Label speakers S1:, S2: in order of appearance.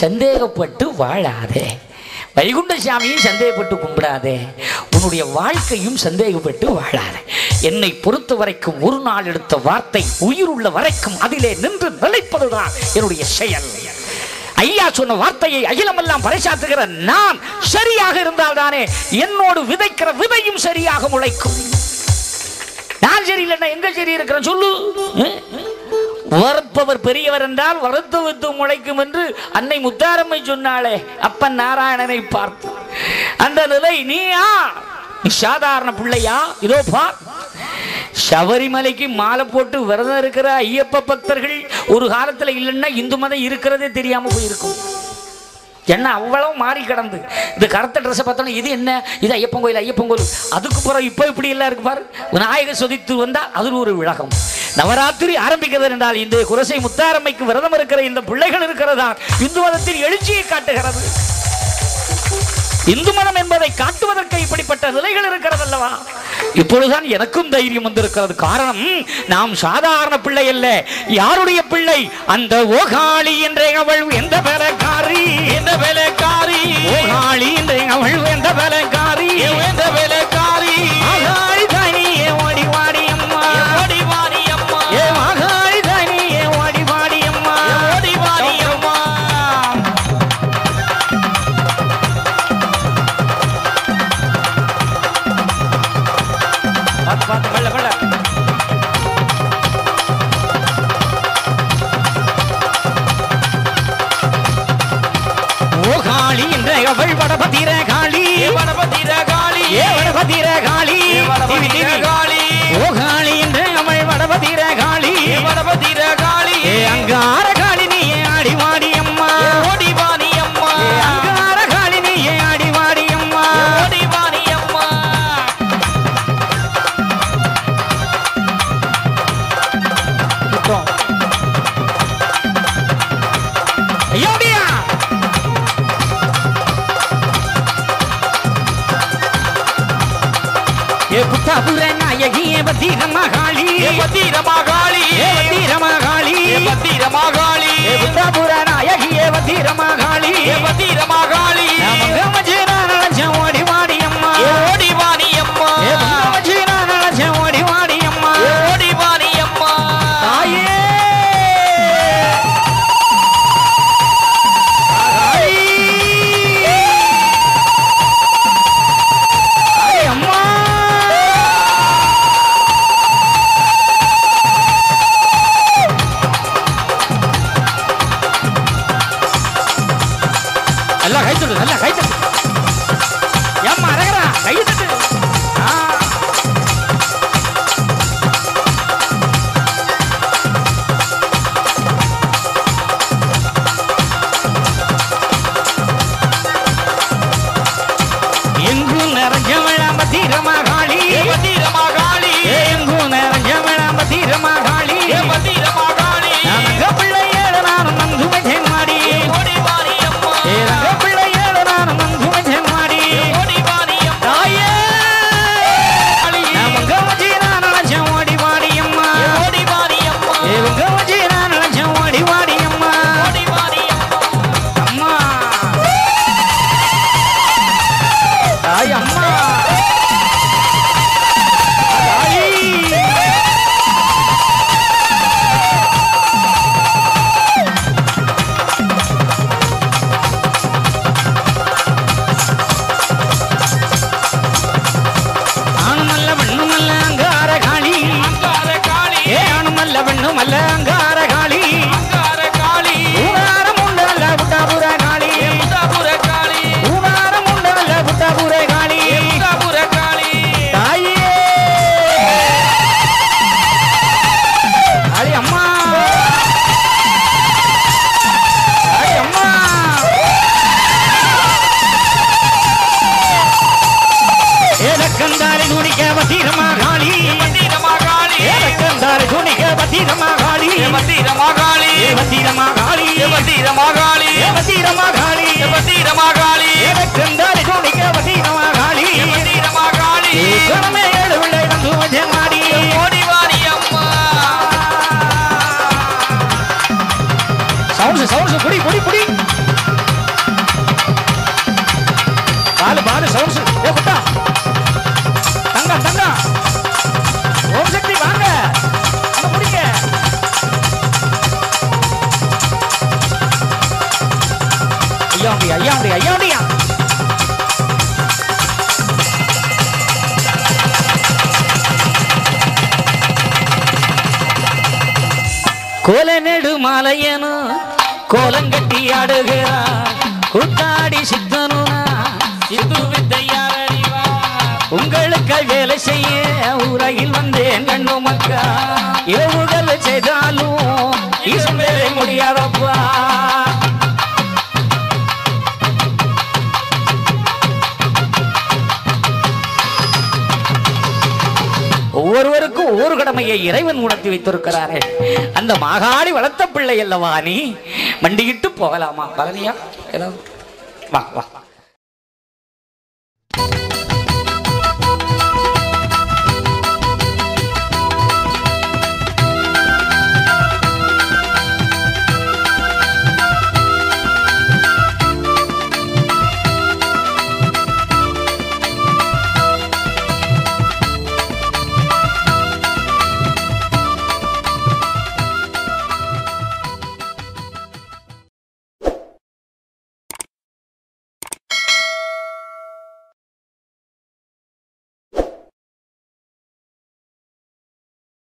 S1: சந்தேகப்பட்டு வாழாதே. வைகுண்ட சாமியும் சந்தேகப்பட்டு கும்பிடாதே. உன்னுடைய வாழ்க்கையும் சந்தேகப்பட்டு வாழாதே. என்னை பொறுத்த வரைக்கும் ஒரு நாள் எடுத்த வார்த்தை உயிருள்ள வரைக்கும் அதிலே நின்று நிலைப்பதுதான் என்னுடைய செயல். ஐயா சொன்ன வார்த்தையை அகிலமெல்லாம் பறைசாத்துகிற நான் சரியாக இருந்தால் தானே என்னோடு விதைக்கிற விதையும் சரியாக முளைக்கும். நான் சரி இல்லைன்னா எங்க சரி இருக்கிறேன் சொல்லு. அஹ்? வறுப்பவர் பெரியவர் என்றால் வறுத்து முளைக்கும் என்று அன்னை முத்தாரம்மை சொன்னாளே. அப்பன் நாராயணனை பார்த்து அந்த நிலை நீயா? நீ சாதாரண பிள்ளையா? இதோ பார் சபரிமலைக்கு மாலை போட்டு விரதம் இருக்கிற ஐயப்ப பக்தர்கள் ஒரு காலத்தில் இல்லைன்னா இந்து மதம் இருக்கிறதே தெரியாம போயிருக்கும். என்ன அவ்வளவு மாறி கிடந்து. இந்த கருத்த ட்ரெஸ்ஸை பார்த்தோன்னா இது என்ன? இது ஐயப்பன் கோயில் ஐயப்பன் கோயில். அதுக்கு பிறகு இப்போ இப்படி எல்லாம் இருக்கு பாரு. விநாயகர் சொதித்து வந்தால் அது ஒரு விலகம் நவராத்திரி ஆரம்பிக்கிறது என்றால் இந்த குரசை முத்தாரம்மைக்கு விரதம் இருக்கிற இந்த பிள்ளைகள் இருக்கிறதா? இந்து மதத்தின் எழுச்சியை காட்டுகிறது. இந்து மதம் என்பதை காட்டுவதற்கு இப்படிப்பட்ட நிலைகள் இருக்கிறது அல்லவா இப்பொழுதுதான் எனக்கும் தைரியம் வந்திருக்கிறது. காரணம் நாம் சாதாரண பிள்ளை அல்ல. யாருடைய பிள்ளை? அந்த ஓகாளி என்ற அவள் எந்த வேலைக்காரி? எந்த வேலைக்காரி? ஓகாளி என்ற அவள் எந்த வேலைக்காரி? எந்த வேலைக்காரி? காளி என்ற அவள் வடபதிர காளி.
S2: வடபதிர காளி.
S1: ஏ வடபதிர காளி.
S2: வடபதிர காளி.
S1: ஓ காளி என்ற அவள் வடபதிர காளி.
S2: வடபதிர காளி.
S1: ஏ அங்கார நாயகியே பத்திரமா காளி
S2: ஏ பத்திரமா காளி
S1: ஏ நிறைஞ்சவள பத்திரமா காளி
S2: ஏ பத்திரமா காளி
S1: எங்கும் நிறைஞ்சவள பத்திரமா காளி
S2: ஏ பத்திரமா காளி
S1: நமங்க பிள்ளையோட நானும் நந்து வச்சேன் மாடி
S2: ஓடி வாணி அம்மா.
S1: ஏங்க பிள்ளையோட நானும் நந்து வச்சேன் மாடி
S2: ஓடி வாணி அம்மா.
S1: தாயே. நமங்க வச்சு நான் நினைச்சேன் ஓடி வாடி அம்மா.
S2: ஓடி வாணி அம்மா.
S1: இவங்க வச்சு நான் பத்திரமா காளி
S2: பத்திரமா காளி
S1: ரத்தந்தார் துணிக பத்திரமா காளி
S2: பத்திரமா காளி
S1: பத்திரமா காளி
S2: பத்திரமா காளி
S1: பத்திரமா காளி
S2: பத்திரமா காளி
S1: ரத்தந்தார் துணிக பத்திரமா காளி
S2: பத்திரமா காளி
S1: குணமே எழுவில்லை நம்பு மஜமாடி
S2: ஓடி வாரி அம்மா.
S1: சவுண்ட்ஸ் சவுண்ட்ஸ் குடி குடி குடி. பாலு பாலு சவுண்ட்ஸ் ஏ குட்டா தங்கம் தங்கம் ஓம் சக்தி வாங்க அங்க முடிங்க ஐயா முடியா கோல நெடு கோலங்கட்டி ஆடுகிறார். கூத்தாடி சித்தனுனா சித்து உங்களுக்கு வேலை செய்ய உலகில் வந்தேன் கண்ணு மக்கா. இரவுகள் செய்தாலும் ஈசன் வேலை முடியாதப்பா. ஒவ்வொருவருக்கும் ஒவ்வொரு கடமையை இறைவன் உணர்த்தி வைத்திருக்கிறாரே. அந்த மாகாணி வளர்த்த பிள்ளை அல்லவா நீ? மண்டியிட்டு போகலாமா? பழனியா? ஏதாவது? வா வா.